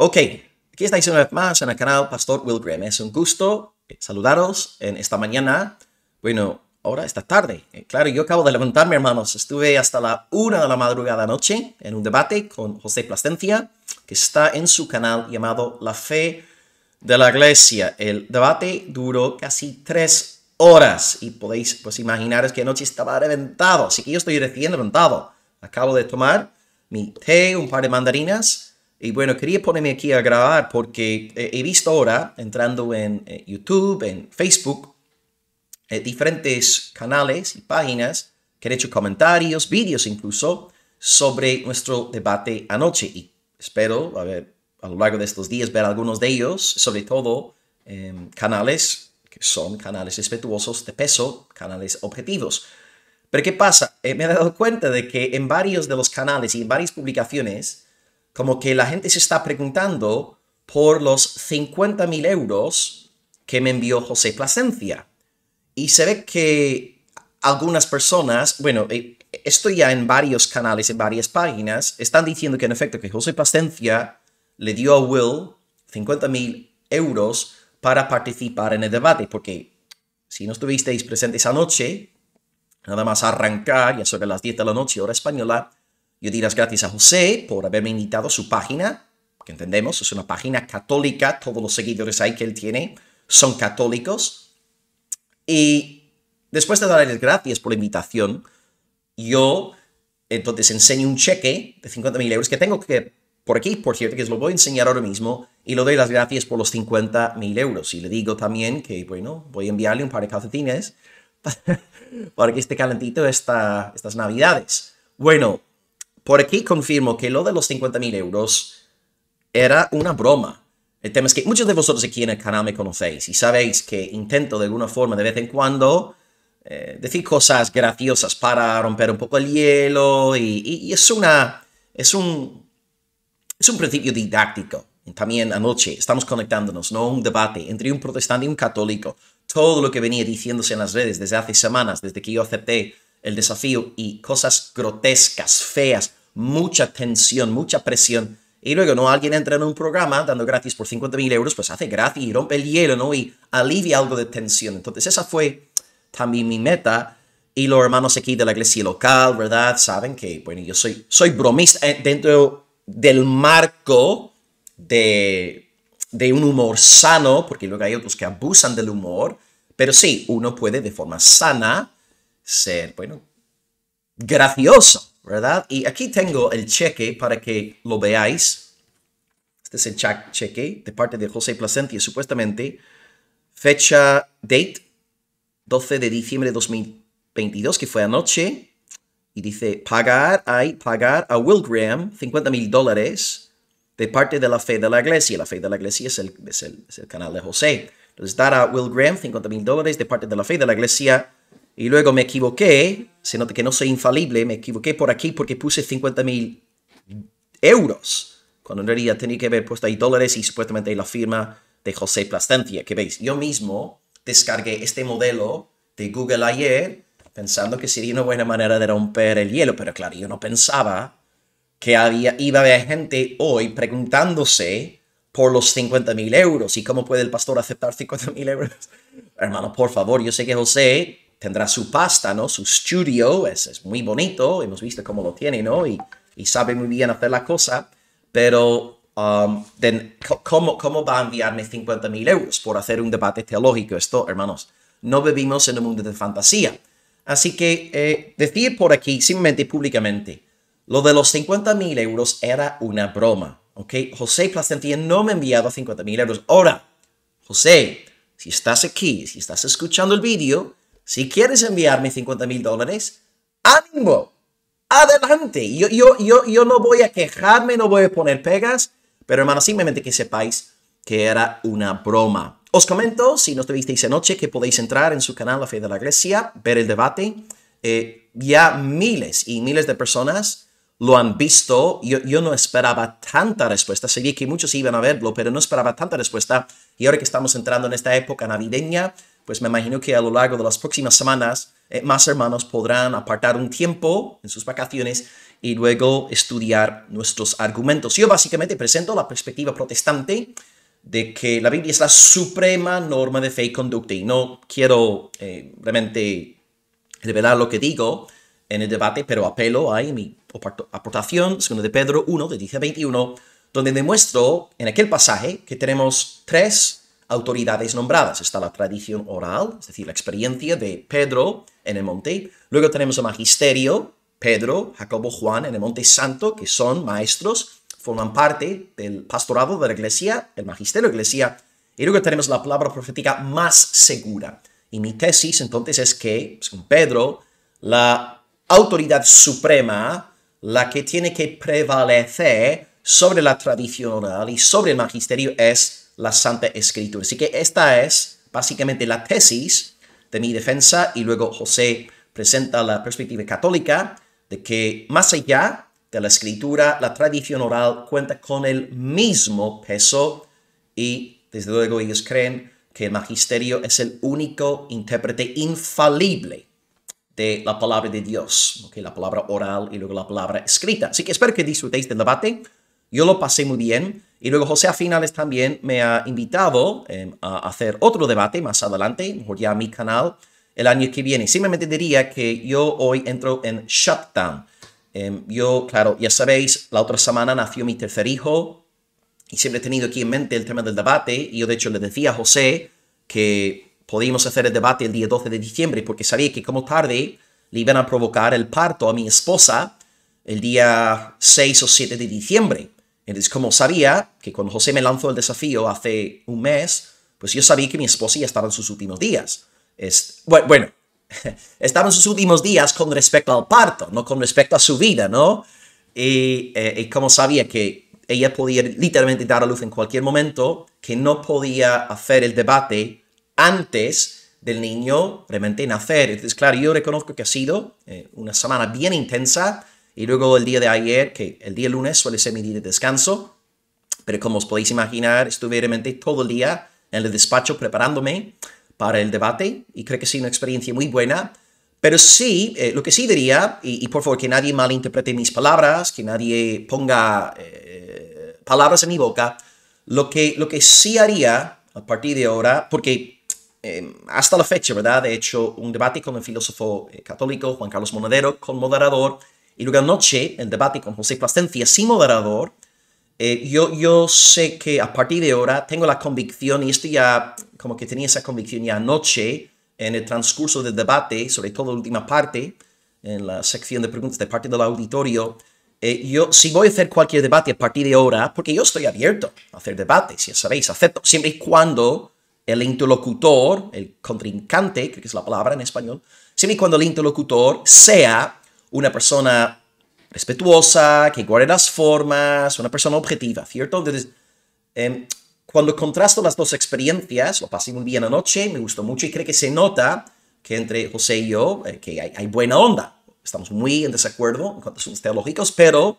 Ok, aquí estáis una vez más en el canal Pastor Will Graham. Es un gusto saludaros en esta mañana. Bueno, ahora esta tarde. Eh, claro, yo acabo de levantarme, hermanos. Estuve hasta la una de la madrugada anoche en un debate con José Plastencia, que está en su canal llamado La Fe de la Iglesia. El debate duró casi tres horas y podéis pues imaginaros que anoche estaba reventado. Así que yo estoy recién reventado. Acabo de tomar mi té, un par de mandarinas y bueno, quería ponerme aquí a grabar porque he visto ahora, entrando en eh, YouTube, en Facebook, eh, diferentes canales y páginas que han hecho comentarios, vídeos incluso, sobre nuestro debate anoche. Y espero, a ver, a lo largo de estos días, ver algunos de ellos, sobre todo em, canales que son canales respetuosos de peso, canales objetivos. Pero ¿qué pasa? Eh, me he dado cuenta de que en varios de los canales y en varias publicaciones, como que la gente se está preguntando por los 50 mil euros que me envió José Plasencia. Y se ve que algunas personas, bueno, eh, estoy ya en varios canales, en varias páginas, están diciendo que en efecto que José Plasencia le dio a Will 50 mil euros para participar en el debate, porque si no estuvisteis presentes anoche, nada más arrancar, ya sobre las 10 de la noche, hora española, yo di las gracias a José por haberme invitado a su página, que entendemos, es una página católica, todos los seguidores ahí que él tiene son católicos. Y después de darles gracias por la invitación, yo entonces enseño un cheque de 50.000 euros que tengo que, por aquí, por cierto, que os lo voy a enseñar ahora mismo, y le doy las gracias por los 50.000 euros. Y le digo también que, bueno, voy a enviarle un par de calcetines para que esté calentito esta, estas navidades. Bueno, por aquí confirmo que lo de los 50.000 euros era una broma. El tema es que muchos de vosotros aquí en el canal me conocéis y sabéis que intento de alguna forma de vez en cuando eh, decir cosas graciosas para romper un poco el hielo y, es una es un es un principio didáctico. También anoche estamos conectándonos, ¿no? Un debate entre un protestante y un católico. Todo lo que venía diciéndose en las redes desde hace semanas, desde que yo acepté el desafío y cosas grotescas, feas, mucha tensión, mucha presión. Y luego, ¿no? Alguien entra en un programa dando gratis por 50 mil euros, pues hace gratis y rompe el hielo, ¿no? Y alivia algo de tensión. Entonces, esa fue también mi meta. Y los hermanos aquí de la iglesia local, ¿verdad? Saben que, bueno, yo soy, soy bromista eh, dentro del marco de, de un humor sano, porque luego hay otros que abusan del humor. Pero sí, uno puede de forma sana ser, bueno, gracioso, ¿verdad? Y aquí tengo el cheque para que lo veáis. Este es el cheque de parte de José Placentia, supuestamente. Fecha, date, 12 de diciembre de 2022, que fue anoche. Y dice, pagar, hay, pagar a Will Graham 50 mil dólares de parte de la fe de la iglesia. La fe de la iglesia es el, es el, es el canal de José. Entonces, dar a Will Graham 50 mil dólares de parte de la fe de la iglesia y luego me equivoqué, se nota que no soy infalible, me equivoqué por aquí porque puse 50 mil euros, cuando en realidad tenía que haber puesto ahí dólares y supuestamente la firma de José Plastencia, que veis, yo mismo descargué este modelo de Google ayer pensando que sería una buena manera de romper el hielo, pero claro, yo no pensaba que había, iba a haber gente hoy preguntándose por los 50 mil euros y cómo puede el pastor aceptar 50 mil euros. Hermano, por favor, yo sé que José tendrá su pasta, ¿no? Su estudio, es, muy bonito, hemos visto cómo lo tiene, ¿no? Y, sabe muy bien hacer la cosa, pero um, ¿cómo, ¿cómo va a enviarme 50 mil euros por hacer un debate teológico? Esto, hermanos, no vivimos en un mundo de fantasía. Así que eh, decir por aquí, simplemente públicamente, lo de los 50 mil euros era una broma, ¿ok? José Placentía no me ha enviado 50 mil euros. Ahora, José, si estás aquí, si estás escuchando el vídeo, si quieres enviarme 50 mil dólares, ánimo, adelante. Yo, yo, yo, yo no voy a quejarme, no voy a poner pegas, pero hermano, simplemente que sepáis que era una broma. Os comento, si no estuvisteis anoche, que podéis entrar en su canal La Fe de la Iglesia, ver el debate. Eh, ya miles y miles de personas lo han visto. Yo, yo no esperaba tanta respuesta. Sabía que muchos iban a verlo, pero no esperaba tanta respuesta. Y ahora que estamos entrando en esta época navideña, pues me imagino que a lo largo de las próximas semanas eh, más hermanos podrán apartar un tiempo en sus vacaciones y luego estudiar nuestros argumentos. Yo básicamente presento la perspectiva protestante de que la Biblia es la suprema norma de fe y conducta y no quiero eh, realmente revelar lo que digo en el debate, pero apelo a mi aportación, segundo de Pedro 1, de 10 21, donde demuestro en aquel pasaje que tenemos tres autoridades nombradas. Está la tradición oral, es decir, la experiencia de Pedro en el monte. Luego tenemos el magisterio, Pedro, Jacobo, Juan en el monte santo, que son maestros, forman parte del pastorado de la iglesia, el magisterio de la iglesia. Y luego tenemos la palabra profética más segura. Y mi tesis entonces es que, según Pedro, la autoridad suprema, la que tiene que prevalecer sobre la tradición oral y sobre el magisterio es la Santa Escritura. Así que esta es básicamente la tesis de mi defensa y luego José presenta la perspectiva católica de que más allá de la escritura, la tradición oral cuenta con el mismo peso y desde luego ellos creen que el magisterio es el único intérprete infalible de la palabra de Dios, la palabra oral y luego la palabra escrita. Así que espero que disfrutéis del debate. Yo lo pasé muy bien y luego José a finales también me ha invitado em, a hacer otro debate más adelante, mejor ya a mi canal, el año que viene. Simplemente diría que yo hoy entro en shutdown. Em, yo, claro, ya sabéis, la otra semana nació mi tercer hijo y siempre he tenido aquí en mente el tema del debate y yo de hecho le decía a José que podíamos hacer el debate el día 12 de diciembre porque sabía que como tarde le iban a provocar el parto a mi esposa el día 6 o 7 de diciembre. Entonces, como sabía que cuando José me lanzó el desafío hace un mes, pues yo sabía que mi esposa ya estaba en sus últimos días. Es, bueno, estaba en sus últimos días con respecto al parto, no con respecto a su vida, ¿no? Y, eh, y como sabía que ella podía literalmente dar a luz en cualquier momento, que no podía hacer el debate antes del niño realmente nacer. Entonces, claro, yo reconozco que ha sido eh, una semana bien intensa y luego el día de ayer, que el día lunes suele ser mi día de descanso, pero como os podéis imaginar, estuve realmente todo el día en el despacho preparándome para el debate y creo que ha sido una experiencia muy buena. Pero sí, eh, lo que sí diría, y, por favor que nadie malinterprete mis palabras, que nadie ponga eh, palabras en mi boca, lo que, lo que sí haría a partir de ahora, porque eh, hasta la fecha, ¿verdad? He hecho un debate con el filósofo católico Juan Carlos Monedero, con moderador, y luego anoche, el debate con José Plastencia, sin moderador, eh, yo, yo sé que a partir de ahora tengo la convicción, y esto ya, como que tenía esa convicción ya anoche, en el transcurso del debate, sobre todo la última parte, en la sección de preguntas de parte del auditorio, eh, yo si voy a hacer cualquier debate a partir de ahora, porque yo estoy abierto a hacer debates, ya sabéis, acepto, siempre y cuando el interlocutor, el contrincante, creo que es la palabra en español, siempre y cuando el interlocutor sea una persona respetuosa, que guarde las formas, una persona objetiva, ¿cierto? Entonces, em, cuando contrasto las dos experiencias, lo pasé muy bien anoche, me gustó mucho y creo que se nota que entre José y yo, eh, que hay, buena onda. Estamos muy en desacuerdo en cuanto a asuntos teológicos, pero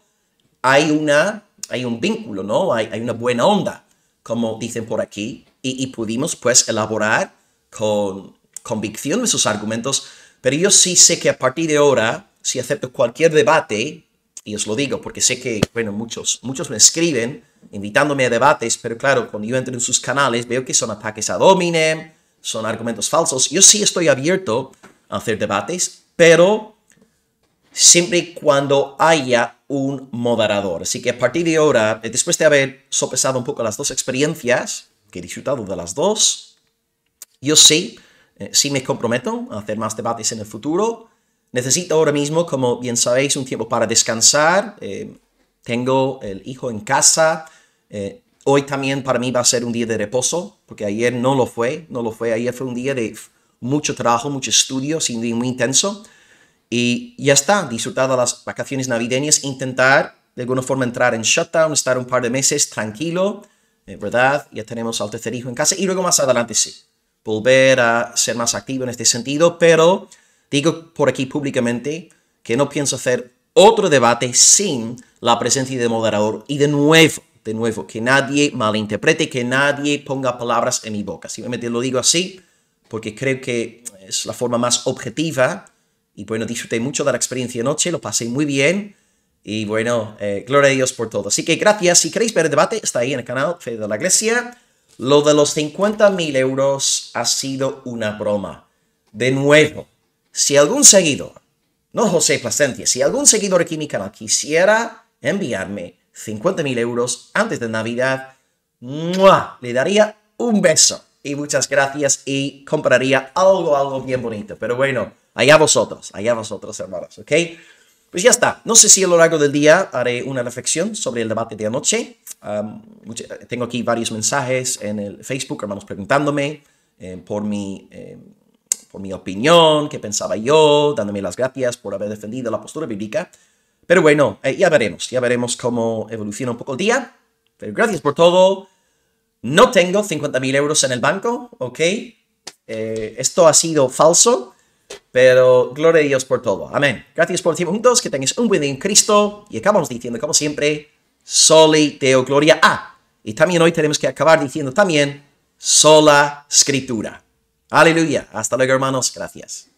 hay, una, hay un vínculo, ¿no? Hay, hay una buena onda, como dicen por aquí, y, y pudimos pues elaborar con convicción nuestros argumentos, pero yo sí sé que a partir de ahora si acepto cualquier debate, y os lo digo porque sé que, bueno, muchos, muchos me escriben invitándome a debates, pero claro, cuando yo entro en sus canales veo que son ataques a domine, son argumentos falsos. Yo sí estoy abierto a hacer debates, pero siempre y cuando haya un moderador. Así que a partir de ahora, después de haber sopesado un poco las dos experiencias, que he disfrutado de las dos, yo sí, eh, sí me comprometo a hacer más debates en el futuro. Necesito ahora mismo, como bien sabéis, un tiempo para descansar. Eh, tengo el hijo en casa. Eh, hoy también para mí va a ser un día de reposo, porque ayer no lo fue, no lo fue. Ayer fue un día de mucho trabajo, mucho estudio, un día muy intenso. Y ya está, disfrutar de las vacaciones navideñas, intentar de alguna forma entrar en shutdown, estar un par de meses tranquilo, eh, ¿verdad? Ya tenemos al tercer hijo en casa y luego más adelante sí, volver a ser más activo en este sentido, pero Digo por aquí públicamente que no pienso hacer otro debate sin la presencia de moderador y de nuevo, de nuevo, que nadie malinterprete, que nadie ponga palabras en mi boca. Simplemente lo digo así porque creo que es la forma más objetiva. Y bueno, disfruté mucho de la experiencia anoche, lo pasé muy bien. Y bueno, eh, gloria a Dios por todo. Así que gracias. Si queréis ver el debate, está ahí en el canal Fe de la Iglesia. Lo de los 50.000 euros ha sido una broma. De nuevo, si algún seguidor, no José Plasencia, si algún seguidor aquí en mi canal quisiera enviarme 50.000 euros antes de Navidad, le daría un beso y muchas gracias y compraría algo, algo bien bonito. Pero bueno, allá vosotros, allá vosotros, hermanos, ¿ok? Pues ya está. No sé si a lo largo del día haré una reflexión sobre el debate de anoche. tengo aquí varios mensajes en el Facebook, hermanos, preguntándome eh, por, mi, eh, por mi opinión, qué pensaba yo, dándome las gracias por haber defendido la postura bíblica. Pero bueno, eh, ya veremos, ya veremos cómo evoluciona un poco el día. Pero gracias por todo. No tengo 50.000 euros en el banco, ¿ok? Eh, esto ha sido falso, pero gloria a Dios por todo. Amén. Gracias por el tiempo juntos, que tengáis un buen día en Cristo. Y acabamos diciendo, como siempre, soli Deo Gloria. Ah, y también hoy tenemos que acabar diciendo también, sola Escritura. Aleluya. Hasta luego, hermanos. Gracias.